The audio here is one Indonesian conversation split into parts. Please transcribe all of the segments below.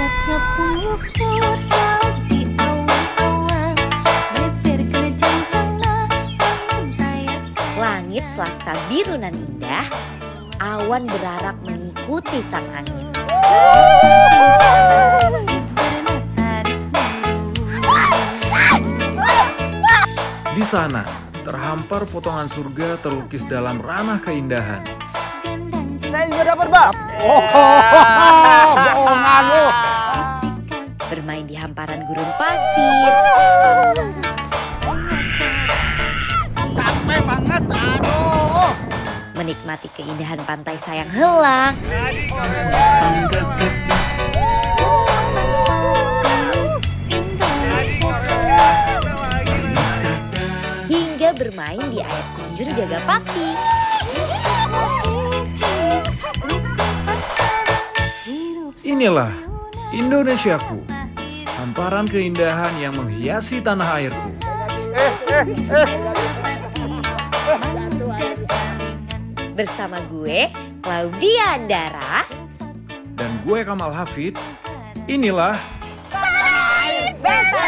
Asapnya pun ukur jauh di awan-awan Langit selasa biru nan indah, awan berarak mengikuti sang angin. Di sana, terhampar potongan surga terlukis dalam ranah keindahan. Saya juga dapat, Bang. Oh, bohongan hamparan gurun pasir, Capek banget, aduh. menikmati keindahan pantai sayang helang, hingga bermain di air terjun Jagapati. Inilah Indonesiaku, hamparan keindahan yang menghiasi tanah airku. Bersama gue, Claudia Andara, Dan gue Kamal Hafid, inilah akan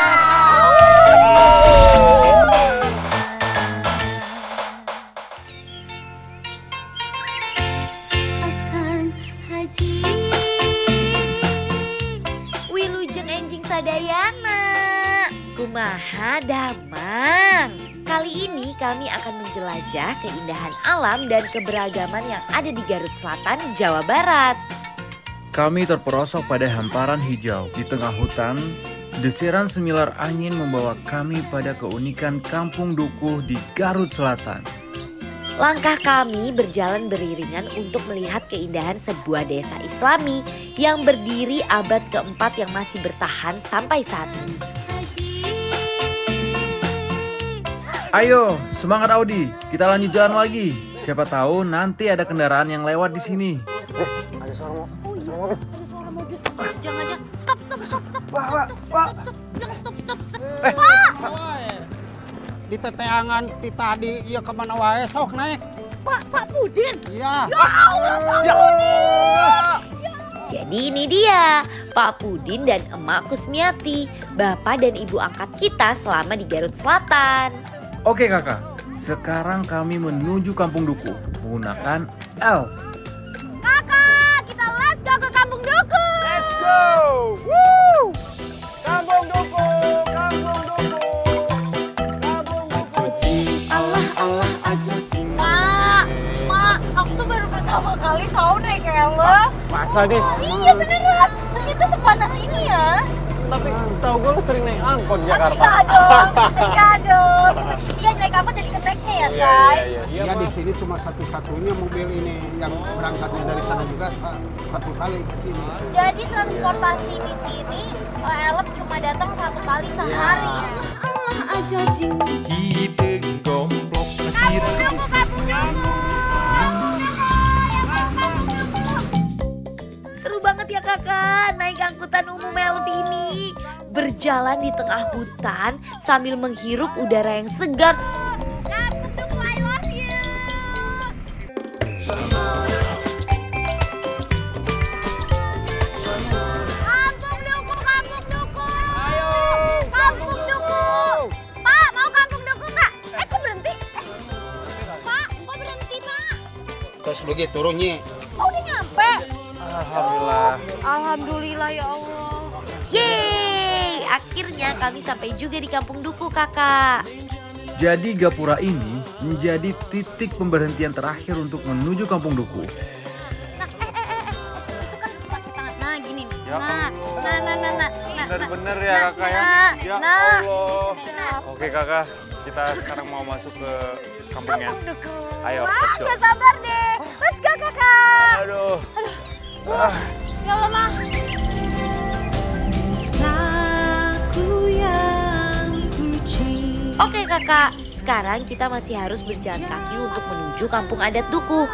Sadayana. Kumaha damang. Kali ini kami akan menjelajah keindahan alam dan keberagaman yang ada di Garut Selatan, Jawa Barat. kami terperosok pada hamparan hijau di tengah hutan. Desiran semilar angin membawa kami pada keunikan kampung dukuh di Garut Selatan. Langkah kami berjalan beriringan untuk melihat keindahan sebuah desa islami yang berdiri abad keempat yang masih bertahan sampai saat ini. Ayo, semangat Audi, kita lanjut jalan lagi. Siapa tahu nanti ada kendaraan yang lewat di sini. Ada suara mau. Ada suara mobil. jangan jangan stop stop stop stop Wah, wah, wah. Di teteangan ti tadi iya ke mana wae sok naik pak pak Pudin iya Jadi ini dia, Pak Pudin dan Emak Kusmiati, bapak dan ibu angkat kita selama di Garut Selatan. Oke kakak, sekarang kami menuju kampung dukuh menggunakan elf. kakak kita let's go ke kampung duku Let's go. Woo. Pertama kali tahu naik elf Masa nih? iya beneran ternyata sepanas ini ya Tapi setahu gue lu sering naik angkot di Jakarta. Enggak dong, enggak dong. Iya naik angkot jadi keneknya ya, Say. Iya, ya di sini cuma satu-satunya mobil ini yang berangkatnya dari sana juga sa- satu kali ke sini Jadi transportasi di sini eh, Elep cuma datang satu kali sehari. Allah aja jing. Hideng gomplok Seru naik angkutan umum elf ini. Berjalan di tengah hutan sambil menghirup udara yang segar. Kampung Duku, Kampung Duku. Kampung Duku. Pak, mau Kampung Duku nggak? Kok berhenti? Pak, kok berhenti, Pak? terus begitu turunnya Oh, udah nyampe. Alhamdulillah. Alhamdulillah ya Allah. Yeay, akhirnya kami sampai juga di kampung Duku kakak. Jadi Gapura ini menjadi titik pemberhentian terakhir untuk menuju kampung dukuh. Nah, eh, eh, eh, eh, itu kan. Nah, gini nih. Ya nah, nah, nah, nah, nah, nah, Bener-bener nah, ya nah, kakak ya. Nah, Ya nah. Allah. Nah, Oke kakak, kita sekarang mau masuk ke kampungnya. kampung Duku. Ayo, Wah, let's go. gak sabar deh. Let's go, kakak. Aduh. Ya Allah, mah. Oke kakak, sekarang kita masih harus berjalan kaki untuk menuju kampung adat Duku.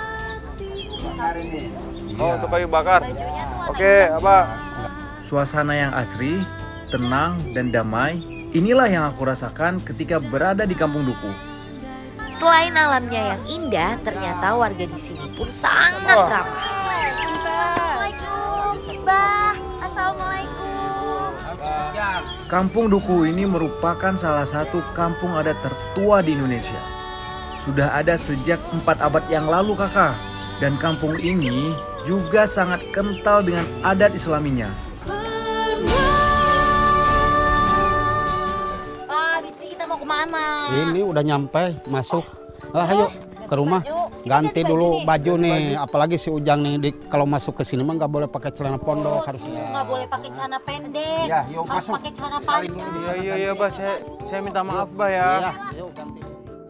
Oh, untuk kayu bakar. Bajunya tuh Oke, apa? Suasana yang asri, tenang, dan damai, inilah yang aku rasakan ketika berada di kampung dukuh. Selain alamnya yang indah, ternyata warga di sini pun sangat ramah. Assalamualaikum. Bah, Assalamualaikum. Kampung Duku ini merupakan salah satu kampung adat tertua di Indonesia. Sudah ada sejak empat abad yang lalu kakak. Dan kampung ini juga sangat kental dengan adat islaminya. Pak, kita mau ke mana? Ini udah nyampe, masuk. Lah ayo ke rumah. Ganti dulu baju nih, apalagi si Ujang nih di, kalau masuk ke sini mah nggak boleh pakai celana pondok harusnya. Nggak boleh pakai celana pendek. Ya, yuk Harus masuk. pakai celana panjang. Iya iya iya bah, saya saya minta maaf bah ya. Iya, yuk ganti.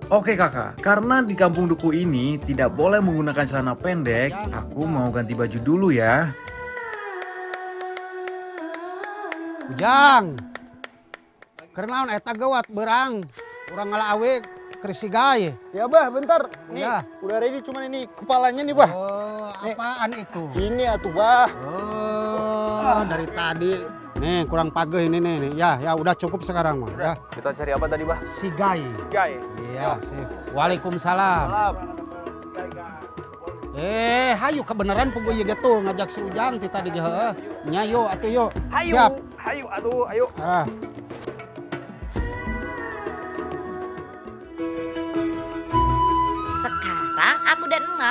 Oke kakak, karena di kampung Duku ini tidak boleh menggunakan celana pendek, aku mau ganti baju dulu ya. Ujang. Kenaon eta gawat berang. Urang ngalawe krisigai. Ya bah, bentar. Nih, Iya. udah ready cuman ini kepalanya nih bah. Oh, apaan itu? Ini atuh bah. Oh, dari tadi. Nih, kurang pageh ini nih. nih. Ya, ya udah cukup sekarang mah. Ya, Kita cari apa tadi bah? sigai. Guy. Iya, sih. Waalaikumsalam. Eh, hayu kebenaran pugu ieu tuh ngajak si Ujang ti tadi ge heueuh. Nya yo atuh yo. Hayu, Siap. hayu, aduh, ayo. Ah.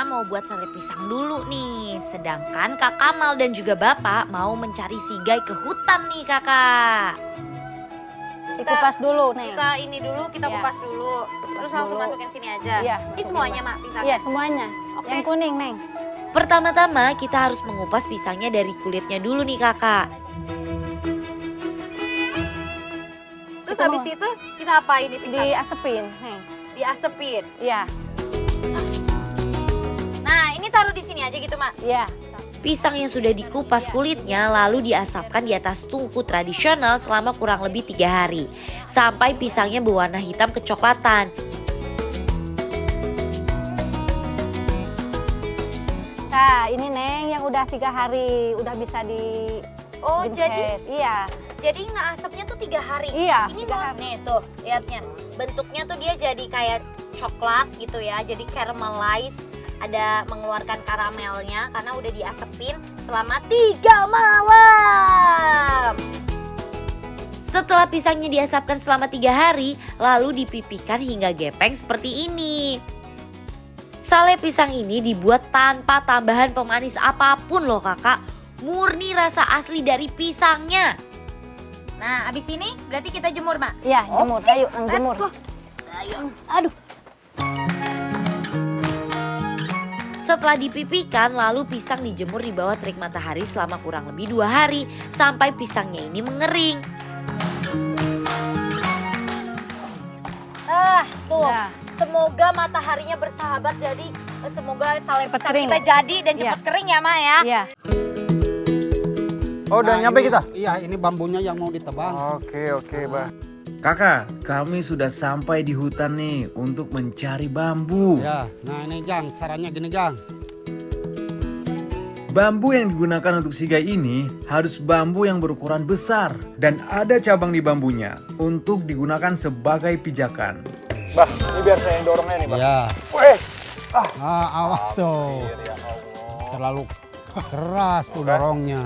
Mau buat sale pisang dulu nih. Sedangkan Kak Kamal dan juga Bapak mau mencari sigai ke hutan nih kakak. Dikupas dulu nih. Kita ini dulu, kita Ya. kupas dulu. Terus langsung dulu. masukin sini aja. Iya, Ini semuanya. Mak, pisangnya. Iya, semuanya. Oke. Yang kuning, Neng. Pertama-tama kita harus mengupas pisangnya dari kulitnya dulu nih kakak. Terus habis itu kita apa ini pisang? Diasepin, Neng. Diasepin. Iya, di sini aja gitu, Mak. iya. Pisang yang sudah dikupas kulitnya lalu diasapkan di atas tungku tradisional selama kurang lebih tiga hari. Sampai pisangnya berwarna hitam kecoklatan. Nah, ini Neng yang udah tiga hari, udah bisa di Oh, genset. jadi Iya, jadi nggak asapnya tuh tiga hari. Iya, Ini tiga hari. nih tuh, lihatnya. Bentuknya tuh dia jadi kayak coklat gitu ya. Jadi caramelize ada mengeluarkan karamelnya karena udah diasepin selama tiga malam. Setelah pisangnya diasapkan selama tiga hari, lalu dipipihkan hingga gepeng seperti ini. Sale pisang ini dibuat tanpa tambahan pemanis apa pun loh kakak. Murni rasa asli dari pisangnya. Nah, abis ini berarti kita jemur, Mak. iya jemur. Ayo, Neng, Let's jemur. go. Setelah dipipihkan, lalu pisang dijemur di bawah terik matahari selama kurang lebih dua hari sampai pisangnya ini mengering. Ah, tuh. Nah, Semoga mataharinya bersahabat jadi eh, semoga sale Cepet pisang kering. kita jadi dan cepat kering ya, Ma ya. iya. Oh, udah Nah, nyampe ini- kita. Iya, ini bambunya yang mau ditebang. Oke oke bah. Kakak, kami sudah sampai di hutan nih untuk mencari bambu. Ya, nah ini Jang, caranya gini Jang. Bambu yang digunakan untuk sigai ini harus bambu yang berukuran besar dan ada cabang di bambunya untuk digunakan sebagai pijakan. Bah, ini biar saya yang dorongnya nih, Bah. Ya. Weh, Ah, awas tuh. ya Allah. Terlalu keras tuh dorongnya.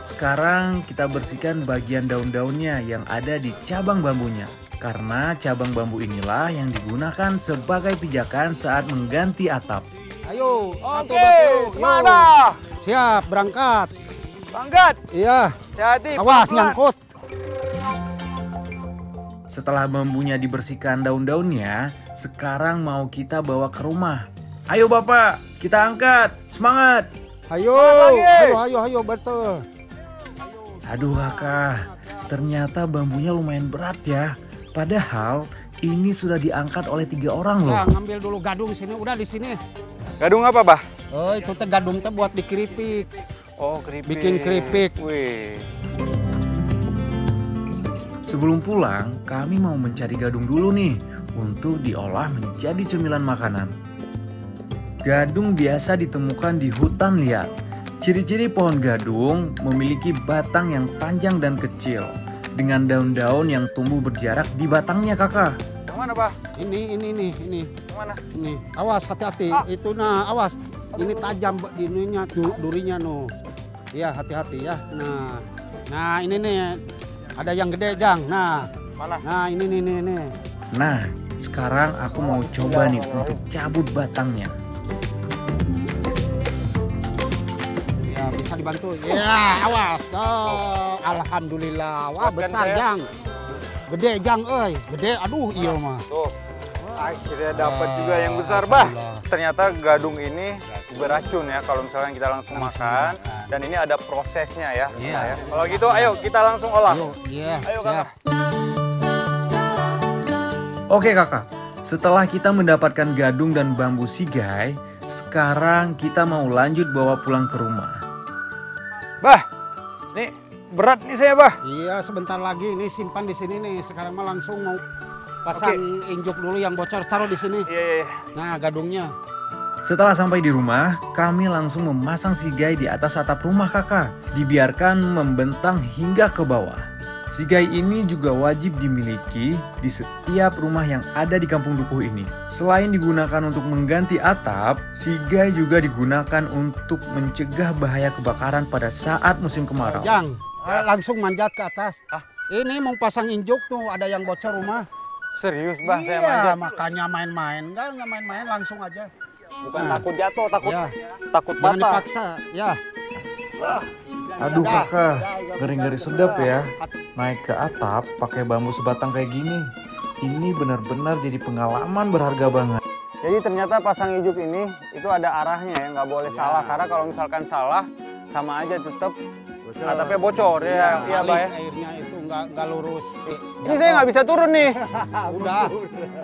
Sekarang kita bersihkan bagian daun-daunnya yang ada di cabang bambunya. Karena cabang bambu inilah yang digunakan sebagai pijakan saat mengganti atap. Ayo, satu Oke, batu. Yuk. semangat. Siap, berangkat. Banggat. Iya, Hati-hati. awas nyangkut. Setelah bambunya dibersihkan daun-daunnya, sekarang mau kita bawa ke rumah. Ayo Bapak, kita angkat. Semangat! Ayo, ayo, ayo, ayo, betul. Aduh kakak, ternyata bambunya lumayan berat ya. Padahal ini sudah diangkat oleh tiga orang loh. Ya, ngambil dulu gadung sini, udah di sini. Gadung apa bah? Oh, itu teh gadung teh buat dikeripik. Oh keripik. Bikin keripik. Wih. Sebelum pulang, kami mau mencari gadung dulu nih untuk diolah menjadi cemilan makanan. Gadung biasa ditemukan di hutan liat. Ciri-ciri pohon gadung memiliki batang yang panjang dan kecil dengan daun-daun yang tumbuh berjarak di batangnya kakak. Yang mana bah? Ini, ini, nih, ini, Yang mana? ini. Awas, hati-hati. Itu nah, awas. Ini tajam ininya, du- durinya no. Iya, hati-hati ya. Nah, nah ini nih. Ada yang gede, Jang. Nah, Mana? nah ini nih nih nih. Nah, sekarang aku mau coba nih untuk cabut batangnya. Dibantu. Ya, awas. Oh, alhamdulillah. Wah, besar, saya? Jang. Gede, Jang, euy. Gede. Aduh, iya mah. Tuh. Akhirnya dapat juga yang besar, Bah. Ternyata gadung ini beracun ya kalau misalnya kita langsung makan. Dan ini ada prosesnya ya. Iya. ya. Kalau gitu ayo kita langsung olah. Ayo, iya, Ayo, siap. Oke kakak, setelah kita mendapatkan gadung dan bambu sigai, sekarang kita mau lanjut bawa pulang ke rumah. Bah, nih berat nih saya, Bah. Iya, sebentar lagi ini simpan di sini nih. Sekarang mah langsung mau pasang injuk dulu yang bocor taruh di sini. Iya, iya, iya. Nah, gadungnya. Setelah sampai di rumah, kami langsung memasang sigai di atas atap rumah kakak. Dibiarkan membentang hingga ke bawah. Sigai ini juga wajib dimiliki di setiap rumah yang ada di kampung Dukuh ini. Selain digunakan untuk mengganti atap, sigai juga digunakan untuk mencegah bahaya kebakaran pada saat musim kemarau. Jang, eh, langsung manjat ke atas. Ini mau pasang injuk tuh, ada yang bocor rumah. Serius, Bah, saya iya, manjat. makanya main-main. Enggak, enggak main-main, langsung aja. Bukan Nah. takut jatuh, takut Ya, takut jangan dipaksa. Ya, Aduh kakak, ngeri-ngeri sedap ya. Naik ke atap pakai bambu sebatang kayak gini. Ini benar-benar jadi pengalaman berharga banget. Jadi ternyata pasang ijuk ini itu ada arahnya ya, nggak boleh salah. Karena kalau misalkan salah, sama aja tetap atapnya bocor ya. Iya, Bah balik ya. airnya itu enggak enggak lurus. Ini saya nggak bisa turun nih. Udah,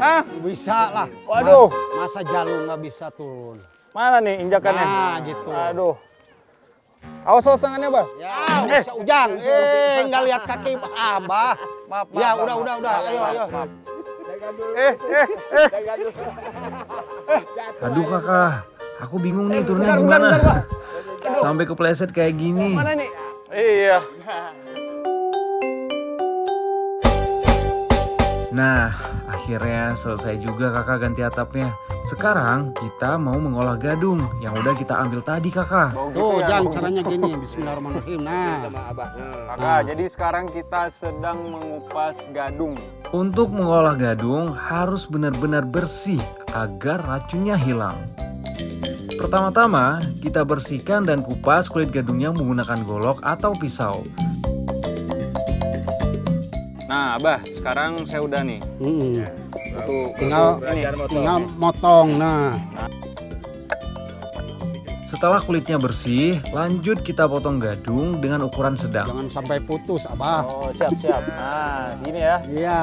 Hah? bisa lah. Waduh. Mas- masa jalur nggak bisa turun. Mana nih injakannya? Nah, gitu. Aduh. Awas tangannya, Bah. Ya, bisa ujang. Eh, nggak lihat kaki abah. Maaf, maaf. Ya, maaf, udah, maaf. udah, udah. Ayo, ayo. Eh, eh, eh. Aduh kakak, aku bingung nih turunnya gimana. Sampai kepleset kayak gini. Mana nih? Iya. Nah, akhirnya selesai juga kakak ganti atapnya. Sekarang kita mau mengolah gadung yang udah kita ambil tadi kakak. Gitu Tuh, ya, Jang, bau caranya gitu. gini. Bismillahirrahmanirrahim. Nah, Kakak, jadi sekarang kita sedang mengupas gadung. Untuk mengolah gadung harus benar-benar bersih agar racunnya hilang. Pertama-tama, kita bersihkan dan kupas kulit gadungnya menggunakan golok atau pisau. Nah, Abah, sekarang saya udah nih. mm, Tuh, tinggal ini. tinggal motong. Nah, Setelah kulitnya bersih, lanjut kita potong gadung dengan ukuran sedang. jangan sampai putus, abah. Oh, siap, siap. Nah, sini ya. Iya.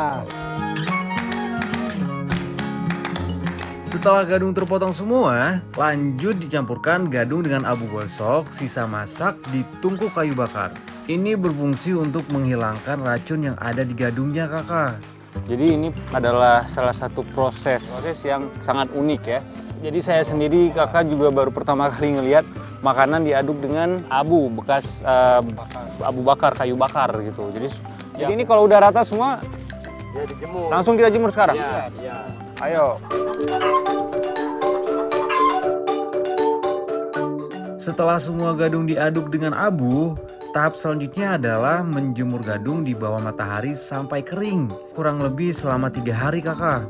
Setelah gadung terpotong semua, lanjut dicampurkan gadung dengan abu gosok, sisa masak di tungku kayu bakar. Ini berfungsi untuk menghilangkan racun yang ada di gadungnya kakak. Jadi ini adalah salah satu proses, proses yang sangat unik ya. Jadi saya sendiri kakak juga baru pertama kali ngelihat makanan diaduk dengan abu bekas eh, abu bakar kayu bakar gitu. Jadi jadi ini kalau udah rata semua Ya dijemur. langsung kita jemur sekarang. Ya, ya. Ayo. Setelah semua gadung diaduk dengan abu, tahap selanjutnya adalah menjemur gadung di bawah matahari sampai kering. Kurang lebih selama tiga hari kakak.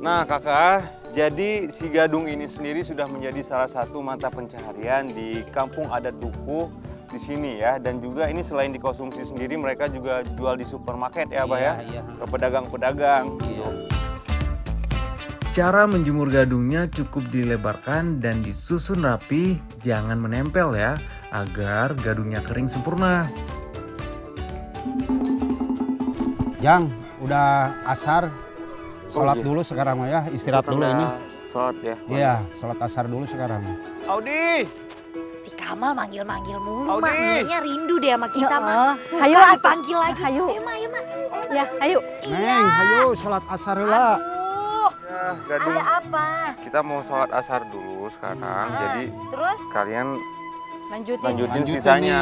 Nah kakak, jadi si gadung ini sendiri sudah menjadi salah satu mata pencaharian di kampung adat Dukuh di sini ya. Dan juga ini selain dikonsumsi sendiri, mereka juga jual di supermarket ya, Pak ya, Iya, iya. ke pedagang-pedagang. gitu. Cara menjemur gadungnya cukup dilebarkan dan disusun rapi, jangan menempel ya, agar gadungnya kering sempurna. Jang, udah asar. Sholat iya. dulu sekarang mah ya, istirahat dulu ini. Sholat ya. Iya, sholat asar dulu sekarang. Audi. Si Kamal manggil-manggil mulu, Audi. Mak. Kayaknya rindu deh sama kita, Mak. Oh, hayu Bukan atuh. dipanggil lagi. Hayu. Ayo, ayo, Mak. Ya, hayu. Neng, ayo sholat asar heula. Aduh, Ya, gadung. ada apa? Kita mau sholat asar dulu sekarang, jadi Terus? kalian Lanjutin. lanjutin Lanjutin sisanya.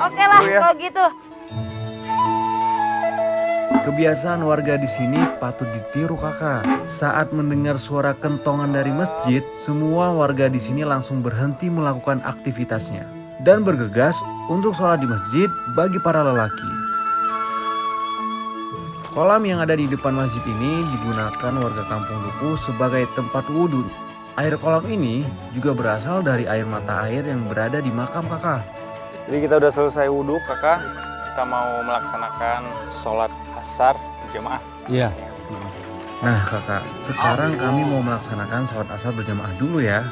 Oke lah, Dulu ya. kalau gitu. Kebiasaan warga di sini patut ditiru kakak. Saat mendengar suara kentongan dari masjid, semua warga di sini langsung berhenti melakukan aktivitasnya dan bergegas untuk sholat di masjid bagi para lelaki. Kolam yang ada di depan masjid ini digunakan warga kampung Duku sebagai tempat wudhu. Air kolam ini juga berasal dari air mata air yang berada di makam kakak. Jadi kita udah selesai wudhu kakak, kita mau melaksanakan sholat asar berjamaah. Iya. Nah kakak, sekarang kami mau melaksanakan sholat asar berjamaah dulu ya.